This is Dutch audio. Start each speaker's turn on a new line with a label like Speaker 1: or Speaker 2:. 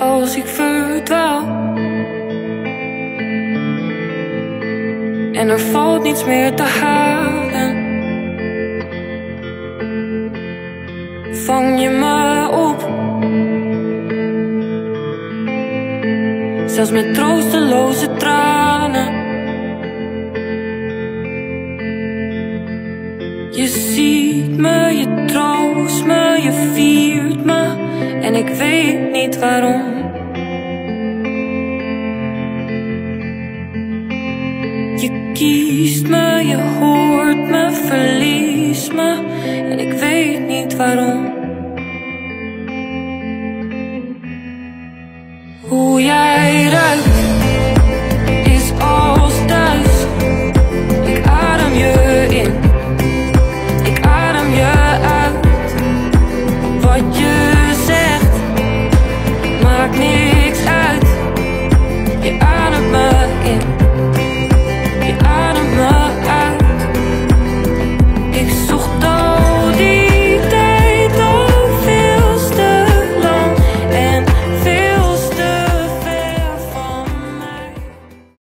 Speaker 1: als ik verdwaal. En er valt niets meer te halen. Vang je me op. Zelfs met troosteloze tranen. Je ziet me, je troost me, je viert me en ik weet niet waarom. Je kiest me, je hoort me, verliest me en ik weet niet waarom.